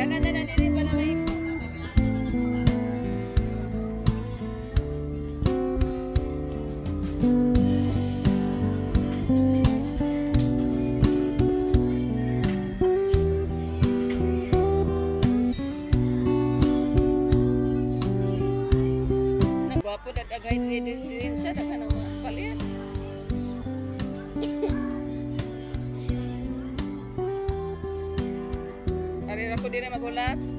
ಜನ ಜನ ಜನ kemudian sama Golak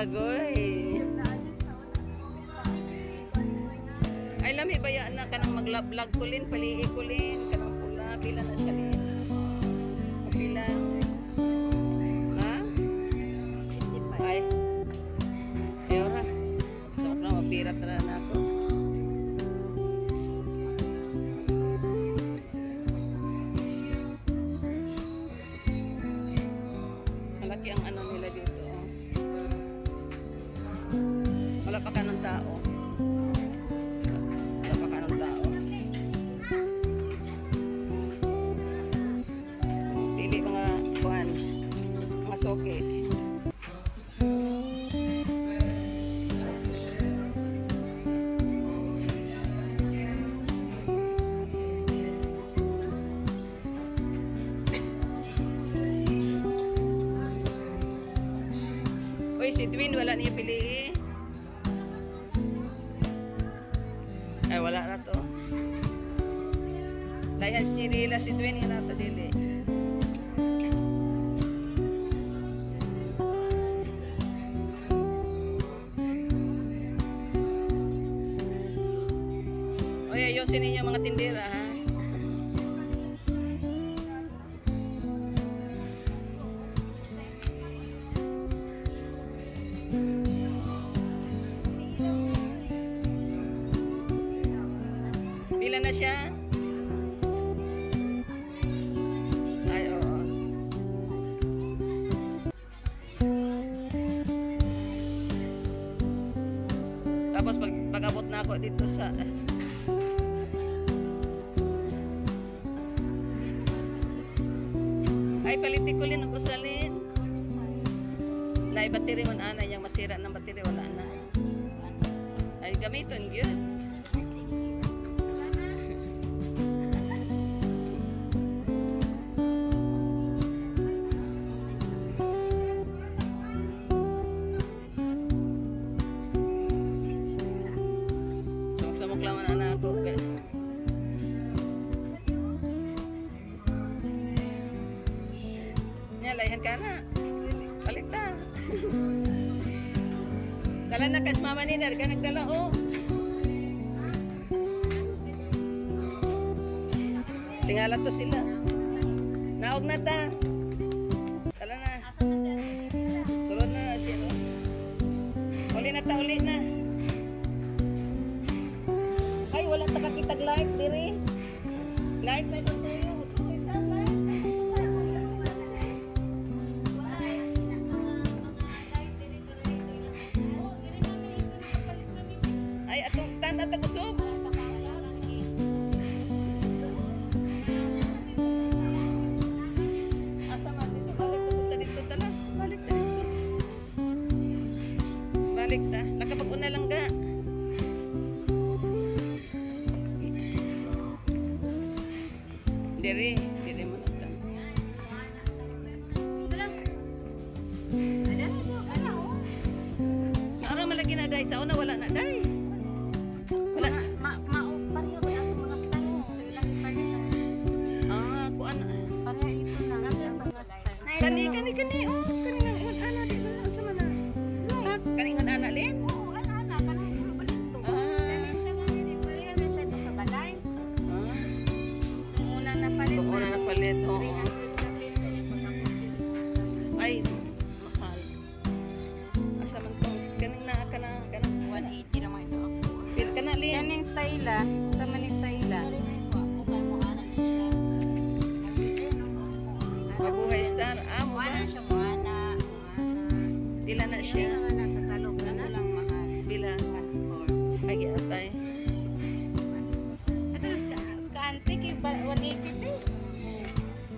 Agoy. Ay lami ba yan na kanang maglablog kulin, palii kulin, kanang pula, pila na siya soke. Uy, si Dwin, wala niya pili. Ay, wala na to. Dahil si Rila, si Dwin, yung nato dili. Pila na siya? Tapos pag, pag abot na ako dito sa... Ay, palitin ako salin. Nay, battery man ana yung masira ng battery wala na. Ay, gamiton yun. Dala na kas mama ni Dar, nagdala o. Tingala to sila. Naog na ta. Dala na. Sulod na siya. Oh. Uli na ta, uli na. Ay, wala ta kakitag light, diri. Light may konti. Balik ta. Nakapag-una lang ga. Diri, diri mo na ta. Ara malagi na dai sa una wala na dai. Wala. Ma, ma, pareho ba ang mga style? Pareho. Ah, kuan. Pareho ito style. Kani kani kani Asa man to? Kaning na kana kana 180 naman ito. Pil kana lin. Kaning style ah. Sa maning style ah. Mabuhay star. Ah, mo ba? siya mo ana. Na siya. nasa salog na lang mahal. Pila. Ay, atay. Ito ska ska antique 180 pe.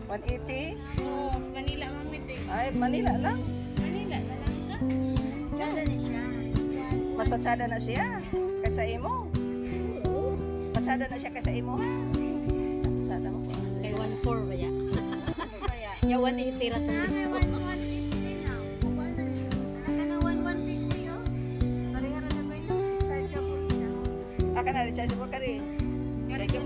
180. Oo, Manila mamit eh. Ay, Manila lang. Na siya. Mas patsada na siya kaysa imo. Patsada na siya kaysa imo ha. Patsada mo. Kay 1.4 ba ya? Ya 180 ra to dito. Ah, kana rechargeable ka rin. Kari ko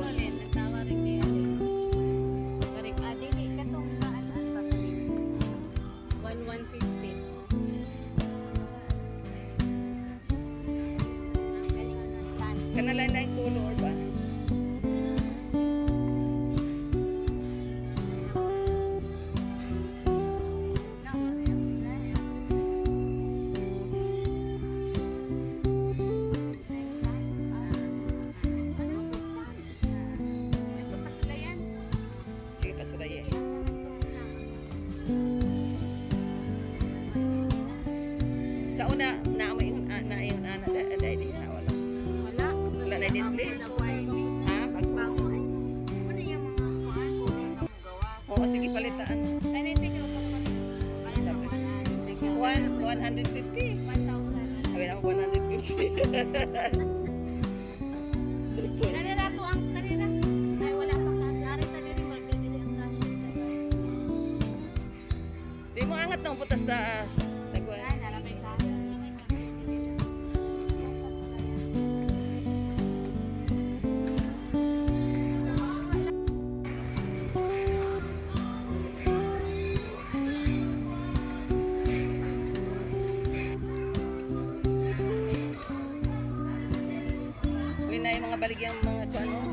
150. 1,000. Sabi na ako 150. Yung mga to, ano.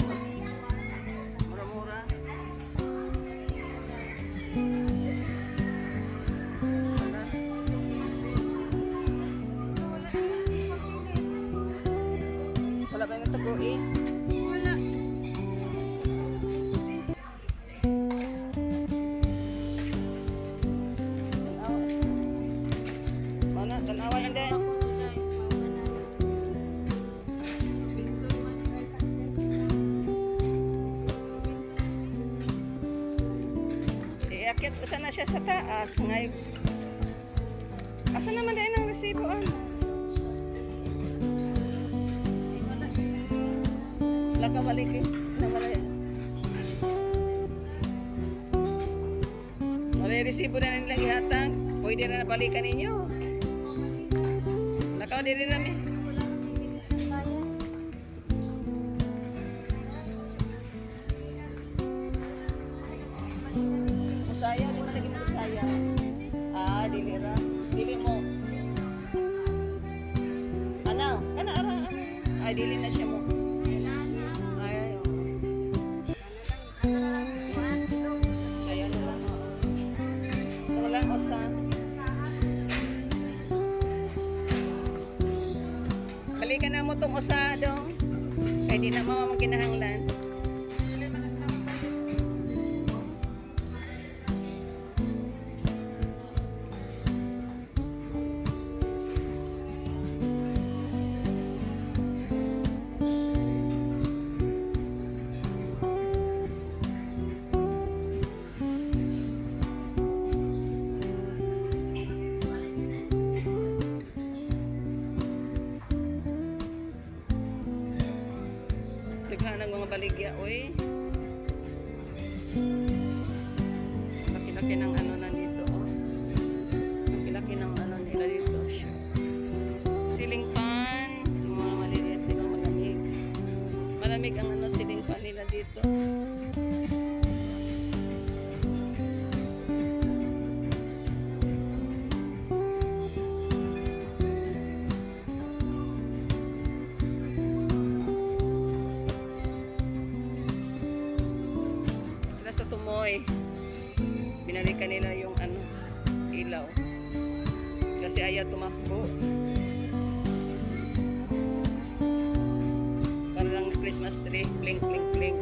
Iakit ko sana siya sa taas. Ngay... Asa naman din ang resibo? Ano? Wala ka balik eh. Nawala. Wala yung resibo na nilang ihatag. Pwede na nabalikan ninyo. Wala ka din Lang, osa. Balikan na mo tong usa dong. Kay di na mama kinahanglan. Ng mga baligya, oy. Laki-laki ng ano na dito, oh. Laki-laki ng ano nila dito. Ceiling fan, yung mga maliliit, ba malamig. Malamig ang ano ceiling fan nila dito. Binalikan nila yung ano, ilaw. Kasi ayaw tumakbo. Parang Christmas tree. Blink, blink, blink.